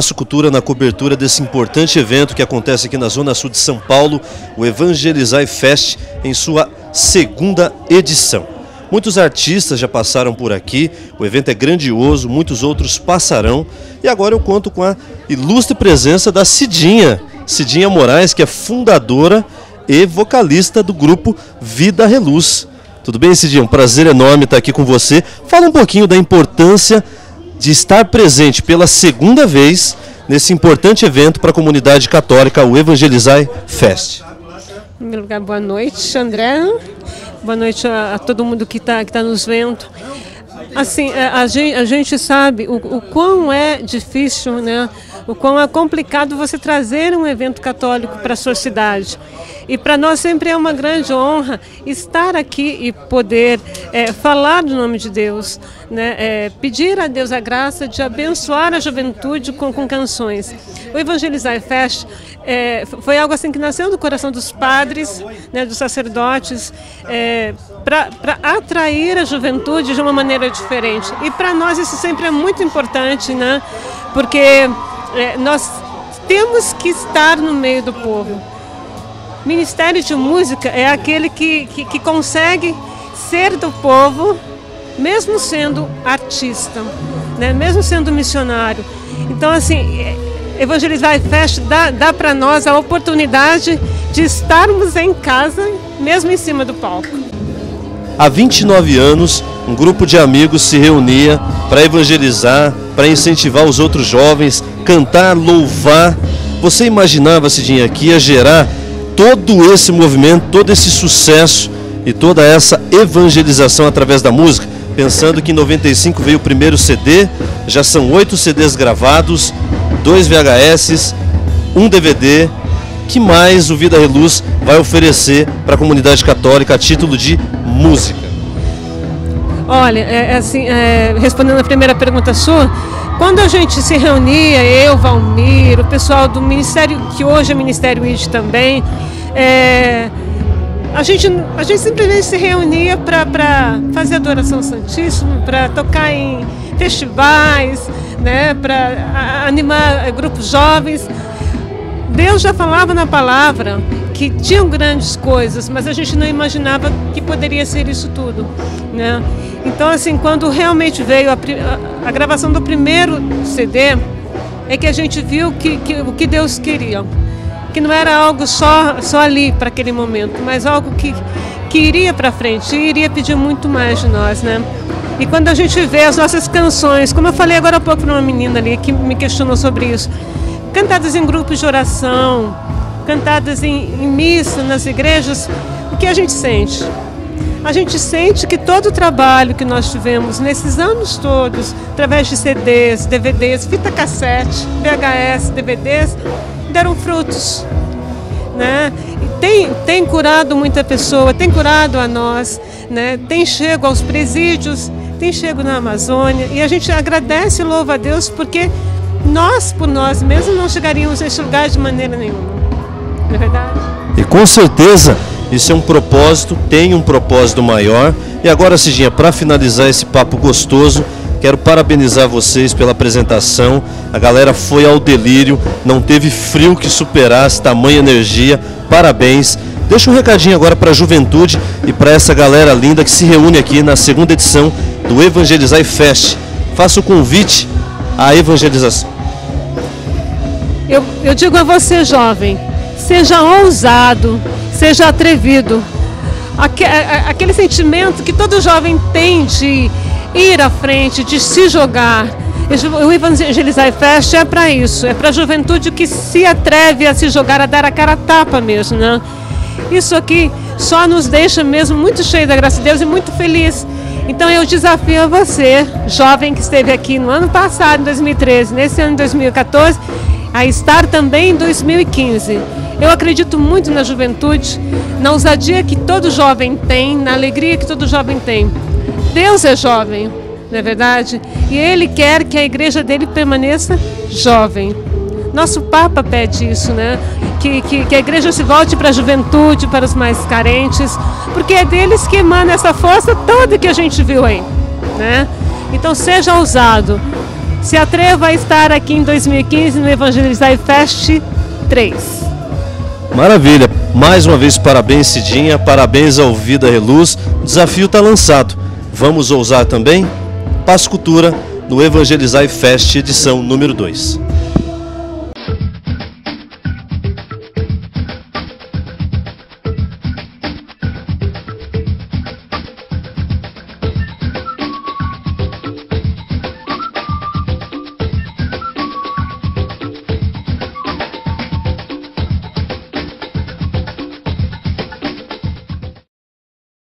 Espaço Cultura na cobertura desse importante evento que acontece aqui na Zona Sul de São Paulo, o Evangelizai Fest, em sua segunda edição. Muitos artistas já passaram por aqui, o evento é grandioso, muitos outros passarão. E agora eu conto com a ilustre presença da Cidinha, Cidinha Moraes, que é fundadora e vocalista do grupo Vida Reluz. Tudo bem, Cidinha? Um prazer enorme estar aqui com você. Fala um pouquinho da importância de estar presente pela segunda vez nesse importante evento para a comunidade católica, o Evangelizai Fest. Em primeiro lugar, boa noite, André. Boa noite a, a todo mundo que está que tá nos vendo. Assim, é, a, gente, a gente, sabe o, o quão é difícil, né? o quão é complicado você trazer um evento católico para a sua cidade. E para nós sempre é uma grande honra estar aqui e poder é, falar do nome de Deus, né? É, pedir a Deus a graça de abençoar a juventude com, com canções. O Evangelizar Fest é, foi algo assim que nasceu do coração dos padres, né, dos sacerdotes, é, para atrair a juventude de uma maneira diferente. E para nós isso sempre é muito importante, né? Porque é, nós temos que estar no meio do povo. Ministério de Música é aquele que, que, que consegue ser do povo, mesmo sendo artista, né? mesmo sendo missionário. Então, assim, é, Evangelizar Fest dá, dá para nós a oportunidade de estarmos em casa, mesmo em cima do palco. Há 29 anos, um grupo de amigos se reunia para evangelizar, para incentivar os outros jovens, cantar, louvar. Você imaginava, Cidinha, que ia gerar todo esse movimento, todo esse sucesso e toda essa evangelização através da música? Pensando que em 95 veio o primeiro CD, já são oito CDs gravados, dois VHS, um DVD. Que mais o Vida Reluz vai oferecer para a comunidade católica a título de música? Olha, é, é, assim, é, respondendo a primeira pergunta sua, quando a gente se reunia, eu, Valmir, o pessoal do Ministério, que hoje é Ministério ID também, é, a, gente, a gente simplesmente se reunia para fazer adoração santíssima, para tocar em festivais, né, para animar grupos jovens. Deus já falava na palavra que tinham grandes coisas, mas a gente não imaginava que poderia ser isso tudo, né? Então, assim, quando realmente veio a, a, gravação do primeiro CD, é que a gente viu que, que, o que Deus queria. Que não era algo só, só ali para aquele momento, mas algo que, que iria para frente e iria pedir muito mais de nós, né? E quando a gente vê as nossas canções, como eu falei agora há pouco para uma menina ali que me questionou sobre isso, cantadas em grupos de oração, cantadas em, em missa, nas igrejas, o que a gente sente? a gente sente que todo o trabalho que nós tivemos nesses anos todos, através de CDs, DVDs, fita cassete, VHS, DVDs, deram frutos. Né? Tem, tem curado muita pessoa, tem curado a nós, né? tem chego aos presídios, tem chego na Amazônia e a gente agradece e louva a Deus porque nós, por nós mesmos, não chegaríamos a esse lugar de maneira nenhuma. Não é verdade? E com certeza isso é um propósito, tem um propósito maior. E agora, Cidinha, para finalizar esse papo gostoso, quero parabenizar vocês pela apresentação. A galera foi ao delírio, não teve frio que superasse tamanha energia. Parabéns. Deixa um recadinho agora para a juventude e para essa galera linda que se reúne aqui na segunda edição do Evangelizar Fest. Faça o convite à evangelização. Eu, eu digo a você, jovem, seja ousado, seja atrevido. Aquele sentimento que todo jovem tem de ir à frente, de se jogar. O Evangelizar Fest é para isso, é para a juventude que se atreve a se jogar, a dar a cara a tapa mesmo, né? Isso aqui só nos deixa mesmo muito cheio da graça de Deus e muito feliz. Então eu desafio a você, jovem que esteve aqui no ano passado, em 2013, nesse ano de 2014, a estar também em 2015 eu acredito muito na juventude, na ousadia que todo jovem tem, na alegria que todo jovem tem. Deus é jovem, não é verdade? E Ele quer que a igreja dele permaneça jovem. Nosso Papa pede isso, né? Que, que, que a igreja se volte para a juventude, para os mais carentes, porque é deles que emana essa força toda que a gente viu aí, né? Então seja ousado. Se atreva a estar aqui em 2015 no Evangelizar e Fest 3. Maravilha. Mais uma vez, parabéns, Cidinha. Parabéns ao Vida Reluz. O desafio está lançado. Vamos ousar também? Paz Cultura no Evangelizar e Fest, edição número 2.